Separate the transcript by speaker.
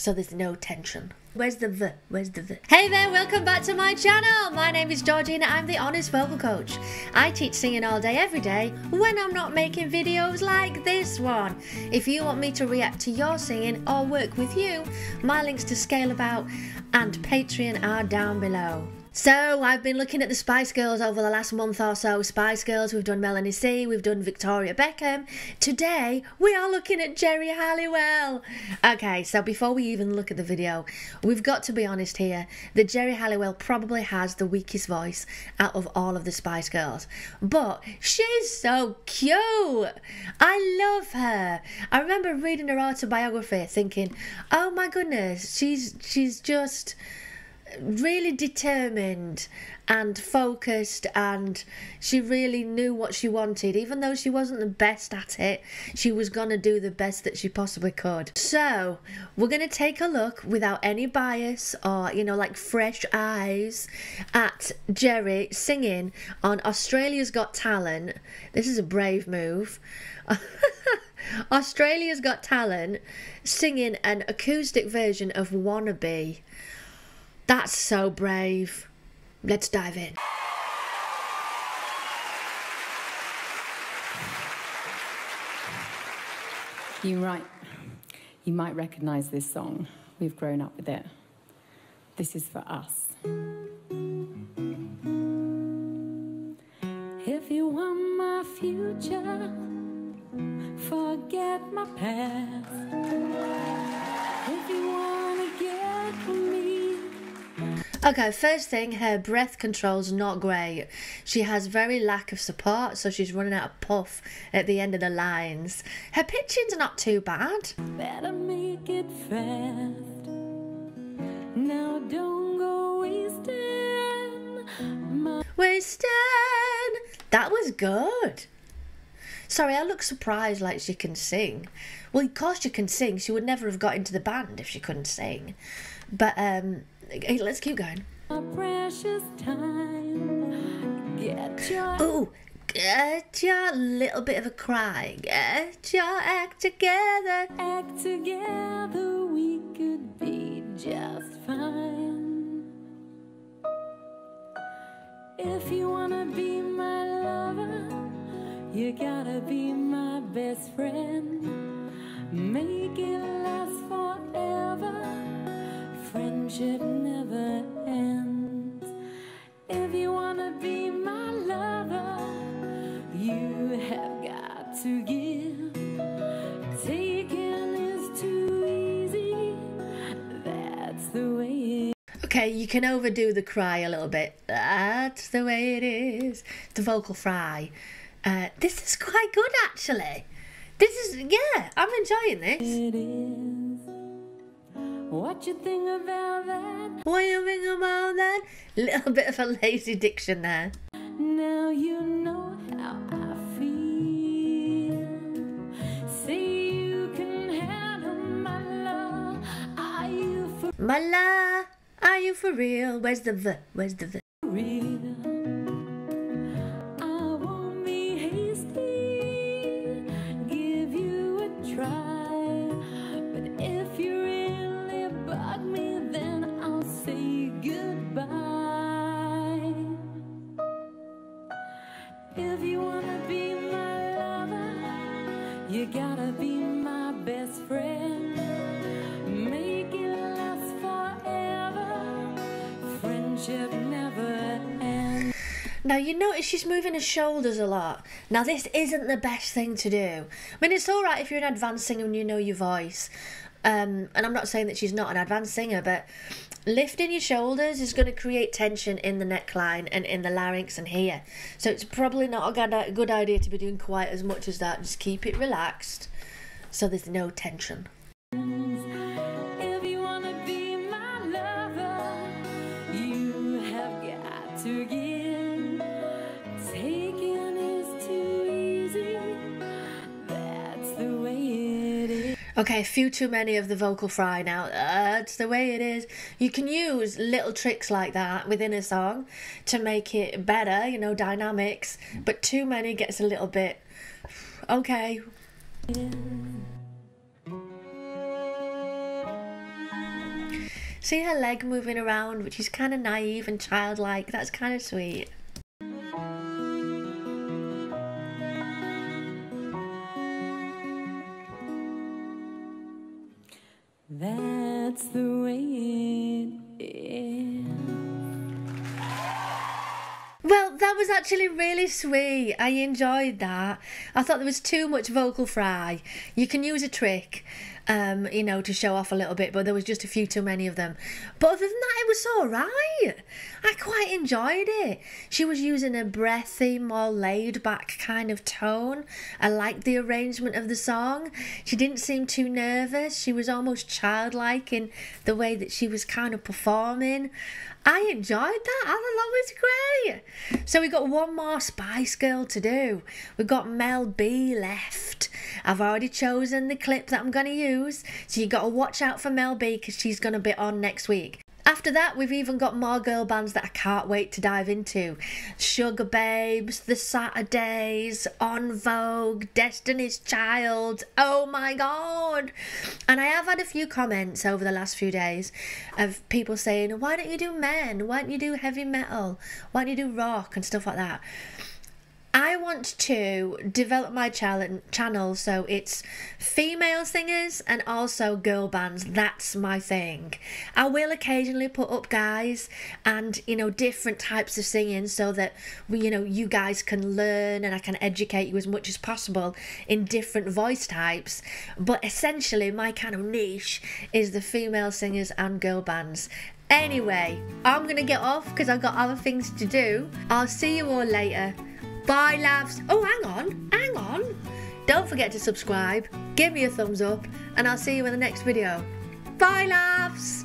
Speaker 1: so there's no tension. Where's the V? Where's the V? Hey there, welcome back to my channel. My name is Georgina. I'm the Honest Vocal Coach. I teach singing all day, every day, when I'm not making videos like this one. If you want me to react to your singing or work with you, my links to Scale About and Patreon are down below. So I've been looking at the Spice Girls over the last month or so. Spice Girls, we've done Melanie C, we've done Victoria Beckham. Today we are looking at Geri Halliwell. Okay, so before we even look at the video, we've got to be honest here that Geri Halliwell probably has the weakest voice out of all of the Spice Girls. But she's so cute. I love her. I remember reading her autobiography thinking, oh my goodness, she's she's just really determined and focused and she really knew what she wanted. Even though she wasn't the best at it she was going to do the best that she possibly could. So we're going to take a look without any bias or you know like fresh eyes at Geri singing on Australia's Got Talent. This is a brave move. Australia's Got Talent singing an acoustic version of Wannabe that's so brave. Let's dive in.
Speaker 2: You're right. You might recognize this song. We've grown up with it. This is for us. If you want my future, forget my past.
Speaker 1: Okay, first thing, her breath control's not great. She has very lack of support, so she's running out of puff at the end of the lines. Her pitching's are not too bad.
Speaker 2: Better make it fast. Now don't go wasting my
Speaker 1: Wasting. That was good. Sorry, I look surprised like she can sing. Well, of course she can sing. She would never have got into the band if she couldn't sing. But um let's keep going. Ooh, get your little bit of a cry. Get your act together.
Speaker 2: Act together, we could be just fine. If you wanna be my lover, you gotta be my best friend. Make it last friendship never ends. If you wanna be my lover, you have got to give. Taking is too easy. That's the way
Speaker 1: Okay, you can overdo the cry a little bit. That's the way it is. The vocal fry. Uh, this is quite good actually. This is, yeah, I'm enjoying this.
Speaker 2: What you think about that?
Speaker 1: What you think about that? Little bit of a lazy diction there.
Speaker 2: Now you know how I feel. Say you can handle my love. Are you for
Speaker 1: my love? Are you for real? Where's the v? Where's the v?
Speaker 2: You gotta be my best friend. Make it last forever. Friendship never ends.
Speaker 1: Now you notice she's moving her shoulders a lot. Now this isn't the best thing to do. I mean it's alright if you're an advanced singer and you know your voice. Um, and I'm not saying that she's not an advanced singer, but lifting your shoulders is going to create tension in the neckline and in the larynx and here. So it's probably not a good idea to be doing quite as much as that. Just keep it relaxed so there's no tension. Okay, a few too many of the vocal fry now. That's the way it is. You can use little tricks like that within a song to make it better, you know, dynamics, but too many gets a little bit. Okay. See her leg moving around, which is kind of naive and childlike. That's kind of sweet. That was actually really sweet. I enjoyed that. I thought there was too much vocal fry. You can use a trick, um, you know, to show off a little bit, but there was just a few too many of them. But other than that, it was all right. I quite enjoyed it. She was using a breathy, more laid back kind of tone. I liked the arrangement of the song. She didn't seem too nervous. She was almost childlike in the way that she was kind of performing. I enjoyed that. I thought that was great. So we got one more Spice Girl to do. We've got Mel B left. I've already chosen the clip that I'm going to use. So you got to watch out for Mel B because she's going to be on next week. After that, we've even got more girl bands that I can't wait to dive into Sugababes, The Saturdays, En Vogue, Destiny's Child. Oh my god! And I have had a few comments over the last few days of people saying, Why don't you do men? Why don't you do heavy metal? Why don't you do rock and stuff like that? I want to develop my channel so it's female singers and also girl bands. That's my thing. I will occasionally put up guys and you know different types of singing so that we you know you guys can learn and I can educate you as much as possible in different voice types. But essentially my kind of niche is the female singers and girl bands. Anyway, I'm gonna get off because I've got other things to do. I'll see you all later. Bye, loves. Oh, hang on, hang on. Don't forget to subscribe, give me a thumbs up, and I'll see you in the next video. Bye, loves.